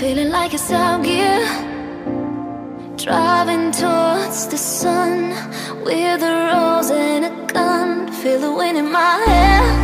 Feeling like it's out gear Driving towards the sun With a rose and a gun. Feel the wind in my hair.